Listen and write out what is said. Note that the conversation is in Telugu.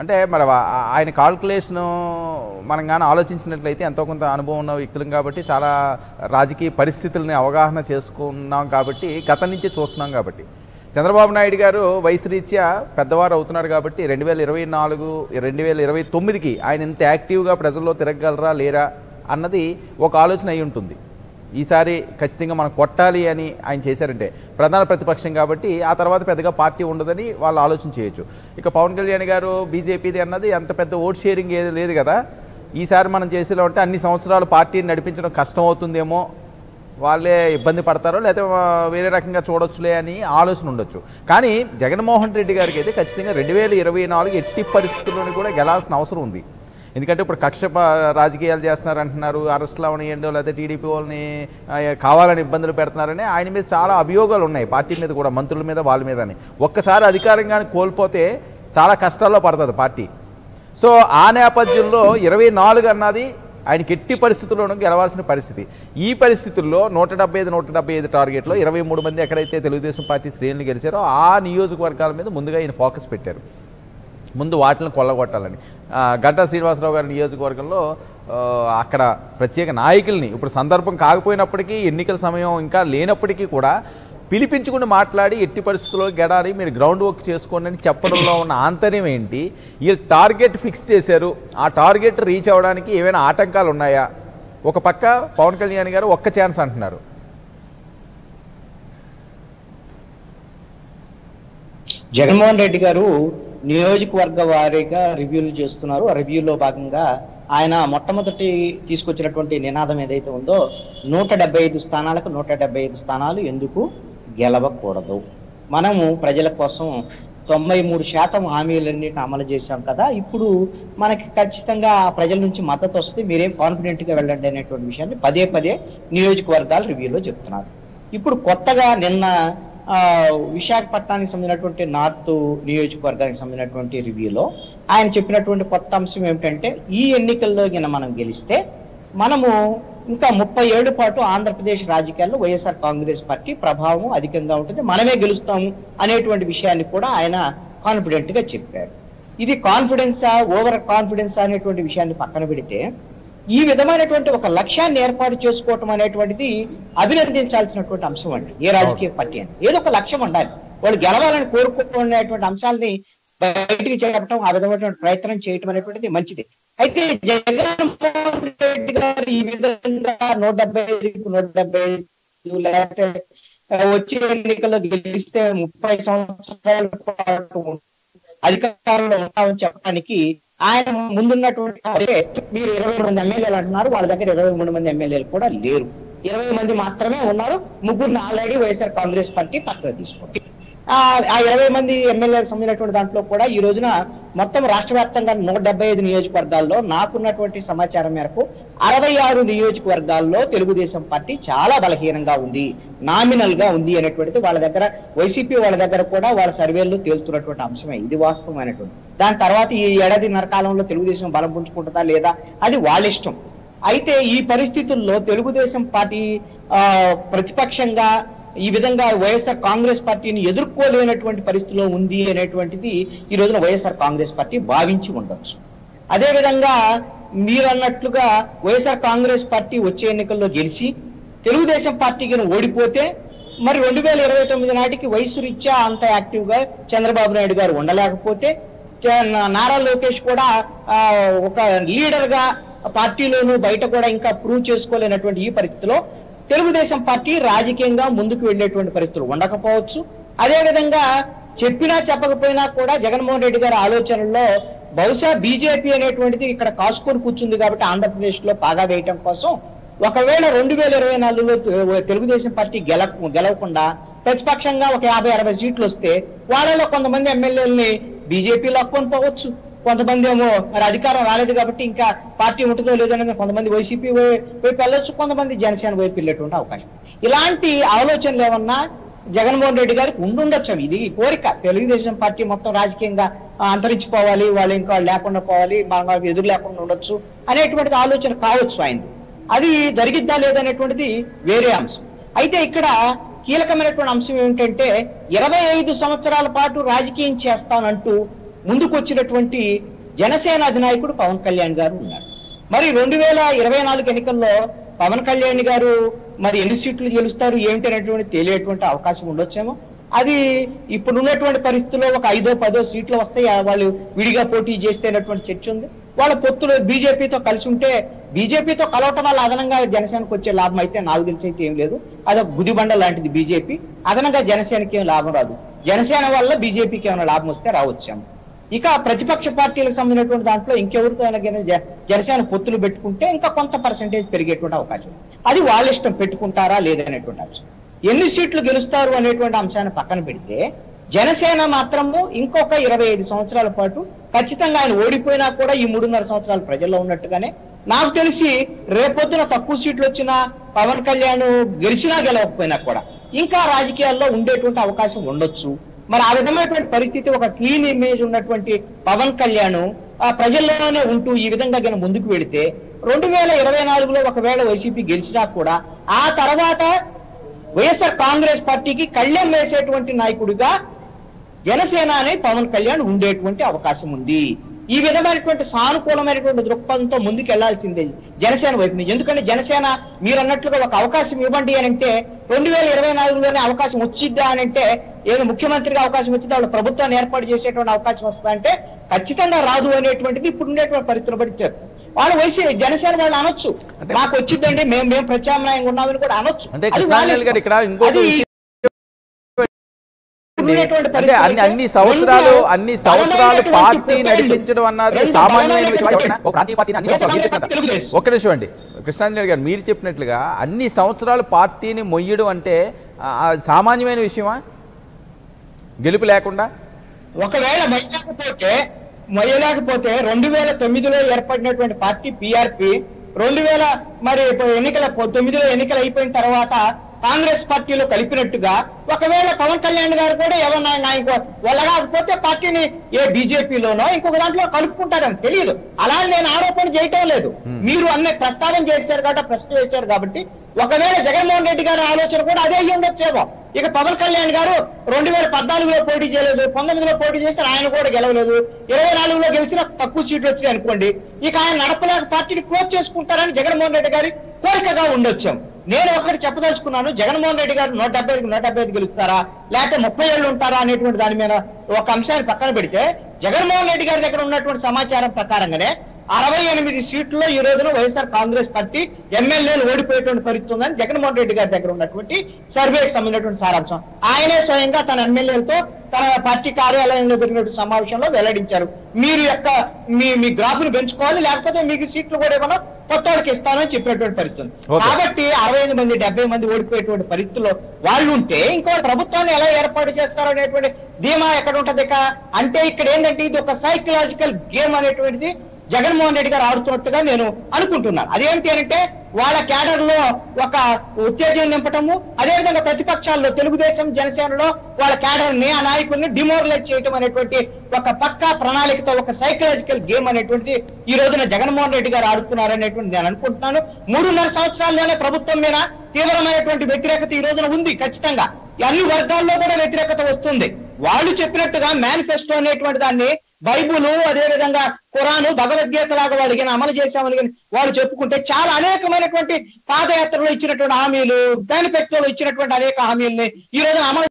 అంటే మరి ఆయన కాల్కులేషన్ మనం కానీ ఆలోచించినట్లయితే ఎంతో కొంత అనుభవం ఉన్న వ్యక్తులం కాబట్టి చాలా రాజకీయ పరిస్థితుల్ని అవగాహన చేసుకున్నాం కాబట్టి గతం నుంచి చూస్తున్నాం కాబట్టి. చంద్రబాబు నాయుడు గారు వయసు రీత్యా పెద్దవారు అవుతున్నారు కాబట్టి రెండు వేల ఇరవై నాలుగు రెండు వేల ఇరవై తొమ్మిదికి ఆయన ఇంత యాక్టివ్గా ప్రజల్లో తిరగగలరా లేరా అన్నది ఒక ఆలోచన అయి ఉంటుంది. ఈసారి ఖచ్చితంగా మనం కొట్టాలి అని ఆయన చేశారంటే ప్రధాన ప్రతిపక్షం కాబట్టి ఆ తర్వాత పెద్దగా పార్టీ ఉండదని వాళ్ళు ఆలోచన చేయొచ్చు. ఇక పవన్ కళ్యాణ్ గారు బీజేపీది అన్నది అంత పెద్ద ఓట్ షేరింగ్ ఏది లేదు కదా. ఈసారి మనం చేసేలా ఉంటే అన్ని సంవత్సరాలు పార్టీని నడిపించడం కష్టం అవుతుందేమో వాళ్ళే ఇబ్బంది పడతారో లేకపోతే వేరే రకంగా చూడొచ్చులే అని ఆలోచన ఉండొచ్చు. కానీ జగన్మోహన్ రెడ్డి గారికి అయితే ఖచ్చితంగా రెండు వేల ఇరవై నాలుగు ఎట్టి పరిస్థితుల్లోని కూడా గెలాల్సిన అవసరం ఉంది. ఎందుకంటే ఇప్పుడు కక్ష రాజకీయాలు చేస్తున్నారు అంటున్నారు అరెస్ట్లు అవనియండి లేకపోతే టీడీపీ వాళ్ళని కావాలని ఇబ్బందులు పెడుతున్నారని ఆయన మీద చాలా అభియోగాలు ఉన్నాయి పార్టీ మీద కూడా మంత్రుల మీద వాళ్ళ మీద అని. ఒక్కసారి అధికారంగానే కోల్పోతే చాలా కష్టాల్లో పడుతుంది పార్టీ. సో ఆ నేపథ్యంలో ఇరవై నాలుగు అన్నది ఆయనకి ఎట్టి పరిస్థితుల్లోనూ గెలవాల్సిన పరిస్థితి. ఈ పరిస్థితుల్లో నూట డెబ్బై ఐదు నూట డెబ్బై ఐదు టార్గెట్లో ఇరవై మూడు మంది ఎక్కడైతే తెలుగుదేశం పార్టీ శ్రేణులు గెలిచారో ఆ నియోజకవర్గాల మీద ముందుగా ఆయన ఫోకస్ పెట్టారు. ముందు వాటిని కొల్లగొట్టాలని ఆ, శ్రీనివాసరావు గారి నియోజకవర్గంలో అక్కడ ప్రత్యేక నాయకుల్ని ఇప్పుడు సందర్భం కాకపోయినప్పటికీ ఎన్నికల సమయం ఇంకా లేనప్పటికీ కూడా పిలిపించుకుని మాట్లాడి ఎట్టి పరిస్థితుల్లో గెడాలి మీరు గ్రౌండ్ వర్క్ చేసుకోండి అని చెప్పడంలో ఉన్న ఆంతర్యం ఏంటి? వీళ్ళు టార్గెట్ ఫిక్స్ చేశారు. ఆ టార్గెట్ రీచ్ అవ్వడానికి ఏమైనా ఆటంకాలు ఉన్నాయా? ఒక పక్క పవన్ కళ్యాణ్ గారు ఒక్క ఛాన్స్ అంటున్నారు. జగన్మోహన్ రెడ్డి గారు నియోజకవర్గ వారీగా రివ్యూలు చేస్తున్నారు. ఆ రివ్యూలో భాగంగా ఆయన మొట్టమొదటి తీసుకొచ్చినటువంటి నినాదం ఏదైతే ఉందో నూట డెబ్బై ఐదు స్థానాలకు నూట డెబ్బై ఐదు స్థానాలు ఎందుకు గెలవకూడదు? మనము ప్రజల కోసం తొంభై మూడు శాతం హామీలన్నిటిని అమలు చేశాం కదా. ఇప్పుడు మనకి ఖచ్చితంగా ఆ ప్రజల నుంచి మద్దతు వస్తే మీరేం కాన్ఫిడెంట్గా వెళ్ళండి అనేటువంటి విషయాన్ని పదే పదే నియోజకవర్గాల రివ్యూలో చెప్తున్నారు. ఇప్పుడు కొత్తగా నిన్న విశాఖపట్నానికి సంబంధించినటువంటి నార్త్ నియోజకవర్గానికి సంబంధించినటువంటి రివ్యూలో ఆయన చెప్పినటువంటి కొత్త అంశం ఏమిటంటే ఈ ఎన్నికల్లో గిన మనం గెలిస్తే మనము ఇంకా ముప్పై ఏడు పాటు ఆంధ్రప్రదేశ్ రాజకీయాల్లో వైఎస్ఆర్ కాంగ్రెస్ పార్టీ ప్రభావం అధికంగా ఉంటుంది. మనమే గెలుస్తాము అనేటువంటి విషయాన్ని కూడా ఆయన కాన్ఫిడెంట్గా చెప్పారు. ఇది కాన్ఫిడెన్సా ఓవర్ కాన్ఫిడెన్స్ అనేటువంటి విషయాన్ని పక్కన పెడితే ఈ విధమైనటువంటి ఒక లక్ష్యాన్ని ఏర్పాటు చేసుకోవటం అనేటువంటిది అభినందించాల్సినటువంటి అంశం అండి. ఏ రాజకీయ పార్టీ అని ఏదో ఒక లక్ష్యం ఉండాలి. వాళ్ళు గెలవాలని కోరుకునేటువంటి అంశాలని బయటికి చెప్పడం ఆ విధమైనటువంటి ప్రయత్నం చేయటం అనేటువంటిది మంచిది. అయితే జగన్మోహన్ రెడ్డి గారు ఈ విధంగా నూట డెబ్బై ఐదుకు నూట డెబ్బై ఐదు లేకపోతే వచ్చే ఎన్నికల్లో గెలిస్తే ముప్పై సంవత్సరాల పాటు అధికారంలో ఉంటామని చెప్పడానికి ఆయన ముందున్నటువంటి మీరు ఇరవై మంది ఎమ్మెల్యేలు అంటున్నారు వాళ్ళ దగ్గర ఇరవై మూడు మంది ఎమ్మెల్యేలు కూడా లేరు. ఇరవై మంది మాత్రమే ఉన్నారు. ముగ్గురిని ఆల్రెడీ వైఎస్ఆర్ కాంగ్రెస్ పార్టీ పక్కన తీసుకోండి ఆ ఇరవై మంది ఎమ్మెల్యేలకు సంబంధించినటువంటి దాంట్లో కూడా ఈ రోజున మొత్తం రాష్ట్ర వ్యాప్తంగా నూట డెబ్బై ఐదు నియోజకవర్గాల్లో నాకున్నటువంటి సమాచారం మేరకు అరవై ఆరు నియోజకవర్గాల్లో తెలుగుదేశం పార్టీ చాలా బలహీనంగా ఉంది నామినల్గా ఉంది అనేటువంటిది వాళ్ళ దగ్గర వైసీపీ వాళ్ళ దగ్గర కూడా వాళ్ళ సర్వేలు తేలుతున్నటువంటి అంశమే. ఇది వాస్తవమైనటువంటి దాని తర్వాత ఈ ఏడాదిన్నర కాలంలో తెలుగుదేశం బలం పుంజుకుంటుందా లేదా అది వాళ్ళ ఇష్టం. అయితే ఈ పరిస్థితుల్లో తెలుగుదేశం పార్టీ ఆ, ప్రతిపక్షంగా ఈ విధంగా వైఎస్ఆర్ కాంగ్రెస్ పార్టీని ఎదుర్కోలేనటువంటి పరిస్థితిలో ఉంది అనేటువంటిది ఈ రోజున వైఎస్ఆర్ కాంగ్రెస్ పార్టీ భావించి ఉండొచ్చు. అదే విధంగా మీరు అన్నట్లుగా వైఎస్ఆర్ కాంగ్రెస్ పార్టీ వచ్చే ఎన్నికల్లో గెలిచి తెలుగుదేశం పార్టీకి ఓడిపోతే మరి రెండు వేల ఇరవై తొమ్మిది నాటికి వయసు రీత్యా అంత యాక్టివ్గా చంద్రబాబు నాయుడు గారు ఉండలేకపోతే నారా లోకేష్ కూడా ఒక లీడర్గా పార్టీలోనూ బయట కూడా ఇంకా ప్రూవ్ చేసుకోలేనటువంటి ఈ పరిస్థితిలో తెలుగుదేశం పార్టీ రాజకీయంగా ముందుకు వెళ్ళేటువంటి పరిస్థితులు ఉండకపోవచ్చు. అదేవిధంగా చెప్పినా చెప్పకపోయినా కూడా జగన్మోహన్ రెడ్డి గారి ఆలోచనల్లో బహుశా బీజేపీ అనేటువంటిది ఇక్కడ కాసుకొని కూర్చుంది కాబట్టి ఆంధ్రప్రదేశ్లో పాగా వేయటం కోసం ఒకవేళ రెండు వేల ఇరవై నాలుగులో తెలుగుదేశం పార్టీ గెల గెలవకుండా ప్రతిపక్షంగా ఒక యాభై అరవై సీట్లు వస్తే వాళ్ళలో కొంతమంది ఎమ్మెల్యేలని బీజేపీ లాక్కొని పోవచ్చు. కొంతమంది ఏమో మరి అధికారం రాలేదు కాబట్టి ఇంకా పార్టీ ఉంటుందో లేదో కొంతమంది వైసీపీ వైపు వెళ్ళొచ్చు కొంతమంది జనసేన వైపు వెళ్ళేటువంటి అవకాశం. ఇలాంటి ఆలోచనలు ఏమన్నా జగన్మోహన్ రెడ్డి గారికి ఉండుండొచ్చు. ఇది కోరిక. తెలుగుదేశం పార్టీ మొత్తం రాజకీయంగా అంతరించిపోవాలి వాళ్ళు ఇంకా లేకుండా పోవాలి మన ఎదురు లేకుండా ఉండొచ్చు అనేటువంటిది ఆలోచన కావచ్చు ఆయనది. అది జరిగిద్దా లేదనేటువంటిది వేరే అంశం. అయితే ఇక్కడ కీలకమైనటువంటి అంశం ఏమిటంటే ఇరవై ఐదు సంవత్సరాల పాటు రాజకీయం చేస్తానంటూ ముందుకొచ్చినటువంటి జనసేన అధినాయకుడు పవన్ కళ్యాణ్ గారు ఉన్నారు. మరి రెండు వేల ఇరవై నాలుగు ఎన్నికల్లో పవన్ కళ్యాణ్ గారు మరి ఎన్ని సీట్లు గెలుస్తారు ఏమిటి అనేటువంటి తెలియటువంటి అవకాశం ఉండొచ్చేమో. అది ఇప్పుడు ఉన్నటువంటి పరిస్థితుల్లో ఒక ఐదో పదో సీట్లు వస్తాయి ఆ వాళ్ళు విడిగా పోటీ చేస్తే అనేటువంటి చర్చ ఉంది. వాళ్ళ పొత్తులు బీజేపీతో కలిసి ఉంటే బీజేపీతో కలవటం వల్ల అదనంగా జనసేనకు వచ్చే లాభం అయితే నాకు తెలిసి అయితే ఏం లేదు. అదొక గుదిబండ లాంటిది బీజేపీ. అదనంగా జనసేనకి ఏం లాభం రాదు. జనసేన వల్ల బీజేపీకి ఏమైనా లాభం వస్తే రావచ్చాము. ఇక ప్రతిపక్ష పార్టీలకు సంబంధించినటువంటి దాంట్లో ఇంకెవరితో అయినా జ- జనసేన పొత్తులు పెట్టుకుంటే ఇంకా కొంత పర్సంటేజ్ పెరిగేటువంటి అవకాశం అది వాళ్ళ ఇష్టం పెట్టుకుంటారా లేదనేటువంటి అంశం. ఎన్ని సీట్లు గెలుస్తారు అనేటువంటి అంశాన్ని పక్కన పెడితే జనసేన మాత్రము ఇంకొక ఇరవై ఐదు సంవత్సరాల పాటు ఖచ్చితంగా ఆయన ఓడిపోయినా కూడా ఈ మూడున్నర సంవత్సరాలు ప్రజల్లో ఉన్నట్టుగానే నాకు తెలిసి రేపొద్దున తక్కువ సీట్లు వచ్చినా పవన్ కళ్యాణ్ గెలిచినా గెలవకపోయినా కూడా ఇంకా రాజకీయాల్లో ఉండేటువంటి అవకాశం ఉండొచ్చు. మరి ఆ విధమైనటువంటి పరిస్థితి ఒక క్లీన్ ఇమేజ్ ఉన్నటువంటి పవన్ కళ్యాణ్ ఆ ప్రజల్లోనే ఉంటూ ఈ విధంగా కనుక ముందుకు వెడితే రెండు వేల ఇరవై నాలుగులో ఒకవేళ వైసీపీ గెలిచినా కూడా ఆ తర్వాత వైఎస్ఆర్ కాంగ్రెస్ పార్టీకి కళ్యాణ్ వేసేటువంటి నాయకుడిగా జనసేన అనే పవన్ కళ్యాణ్ ఉండేటువంటి అవకాశం ఉంది. ఈ విధమైనటువంటి సానుకూలమైనటువంటి దృక్పథంతో ముందుకు వెళ్ళాల్సిందే జనసేన వైపు నుంచి ఎందుకంటే జనసేన మీరు అన్నట్లుగా ఒక అవకాశం ఇవ్వండి అని అంటే రెండు వేల ఇరవై నాలుగులోనే అవకాశం వచ్చిద్దా అని అంటే ఏదో ముఖ్యమంత్రిగా అవకాశం వచ్చిందా వాళ్ళు ప్రభుత్వాన్ని ఏర్పాటు చేసేటువంటి అవకాశం వస్తుందా అంటే ఖచ్చితంగా రాదు అనేటువంటిది ఇప్పుడు ఉండేటువంటి పరిస్థితులు బట్టి చెప్తారు వాళ్ళు వైసీ జనసేన వాళ్ళు అనొచ్చు. మాకు వచ్చిందండి మేము మేము ప్రత్యామ్నాయంగా ఉన్నామని కూడా అనొచ్చు. అంటే ఇక్కడ. ఉండేటువంటి అంటే అన్ని అన్ని సంవత్సరాలు అన్ని సంవత్సరాలు పార్టీ. నడిపించడం అన్నది సామాన్యమైన విషయం. ఒక్క నిమిషం అండి కృష్ణాంజలి గారు మీరు చెప్పినట్లుగా అన్ని సంవత్సరాలు పార్టీని మొయ్యడం అంటే సామాన్యమైన విషయమా గెలుపు లేకుండా ఒకవేళ మొయ్యలేకపోతే మొయ్యలేకపోతే రెండు వేల తొమ్మిదిలో ఏర్పడినటువంటి పార్టీ పిఆర్పి రెండు వేల మరి ఎన్నికల తొమ్మిదిలో ఎన్నికలు అయిపోయిన తర్వాత కాంగ్రెస్ పార్టీలో కలిపినట్టుగా ఒకవేళ పవన్ కళ్యాణ్ గారు కూడా ఎవరన్నా నాయకు వెళ్ళగాకపోతే పార్టీని ఏ బీజేపీలోనో ఇంకొక దాంట్లో కలుపుకుంటారని తెలియదు అలా నేను ఆరోపణ చేయటం లేదు. మీరు అన్ని ప్రస్తావన చేశారు కాబట్టి ప్రశ్న వేశారు కాబట్టి ఒకవేళ జగన్మోహన్ రెడ్డి గారి ఆలోచన కూడా అదే అయ్యి ఉండొచ్చేమో. ఇక పవన్ కళ్యాణ్ గారు రెండు వేల పద్నాలుగులో పోటీ చేయలేదు పంతొమ్మిదిలో పోటీ చేశారు ఆయన కూడా గెలవలేదు. ఇరవై నాలుగులో గెలిచిన తక్కువ సీట్లు వచ్చినాయి అనుకోండి ఇక ఆయన నడపలేక పార్టీని క్లోజ్ చేసుకుంటారని జగన్మోహన్ రెడ్డి గారి కోరికగా ఉండొచ్చాం. నేను ఒకటి చెప్పదలుచుకున్నాను జగన్మోహన్ రెడ్డి గారు నూట డెబ్బై ఐదు నూట డెబ్బై ఐదు గెలుస్తారా? లేకపోతే ముప్పై ఏళ్ళు ఉంటారా అనేటువంటి దాని మీద ఒక అంశాన్ని పక్కన పెడితే జగన్మోహన్ రెడ్డి గారి దగ్గర ఉన్నటువంటి సమాచారం ప్రకారంగానే అరవై ఎనిమిది సీట్లలో ఈ రోజున వైఎస్ఆర్ కాంగ్రెస్ పార్టీ ఎమ్మెల్యేలు ఓడిపోయేటువంటి పరిస్థితి ఉందని జగన్మోహన్ రెడ్డి గారి దగ్గర ఉన్నటువంటి సర్వేకి సంబంధించినటువంటి సారాంశం. ఆయనే స్వయంగా తన ఎమ్మెల్యేలతో తన పార్టీ కార్యాలయంలో జరిగినటువంటి సమావేశంలో వెల్లడించారు. మీరు యొక్క మీ మీ గ్రాఫ్ను పెంచుకోవాలి లేకపోతే మీకు సీట్లు కూడా ఏమన్నా కొత్త వాళ్ళకి ఇస్తానని చెప్పినటువంటి పరిస్థితి. కాబట్టి అరవై ఐదు మంది డెబ్బై మంది ఓడిపోయేటువంటి పరిస్థితుల్లో వాళ్ళు ఉంటే ఇంకో ప్రభుత్వాన్ని ఎలా ఏర్పాటు చేస్తారు అనేటువంటి ధీమా ఎక్కడ ఉంటది అంటే ఇక్కడ ఏంటంటే ఇది ఒక సైకలాజికల్ గేమ్ అనేటువంటిది జగన్మోహన్ రెడ్డి గారు ఆడుతున్నట్టుగా నేను అనుకుంటున్నాను. అదేంటి అంటే వాళ్ళ క్యాడర్లో ఒక ఉత్తేజం నింపటము అదేవిధంగా ప్రతిపక్షాల్లో తెలుగుదేశం జనసేనలో వాళ్ళ క్యాడర్ని ఆ నాయకుడిని డిమోరలైజ్ చేయటం అనేటువంటి ఒక పక్కా ప్రణాళికతో ఒక సైకలాజికల్ గేమ్ అనేటువంటి ఈ రోజున జగన్మోహన్ రెడ్డి గారు ఆడుతున్నారు అనేటువంటి నేను అనుకుంటున్నాను. మూడున్నర సంవత్సరాల్లోనే ప్రభుత్వం మీద తీవ్రమైనటువంటి వ్యతిరేకత ఈ రోజున ఉంది ఖచ్చితంగా. అన్ని వర్గాల్లో కూడా వ్యతిరేకత వస్తుంది. వాళ్ళు చెప్పినట్టుగా మేనిఫెస్టో అనేటువంటి దాన్ని బైబుల్ అదే విధంగా ఖురాను భగవద్గీత లాగా వాళ్ళకి అమలు చేశామని కానీ వాళ్ళు చెప్పుకుంటే చాలా అనేకమైనటువంటి పాదయాత్రలో ఇచ్చినటువంటి హామీలు మేనిఫెస్టోలో ఇచ్చినటువంటి అనేక హామీల్ని ఈ రోజున అమలు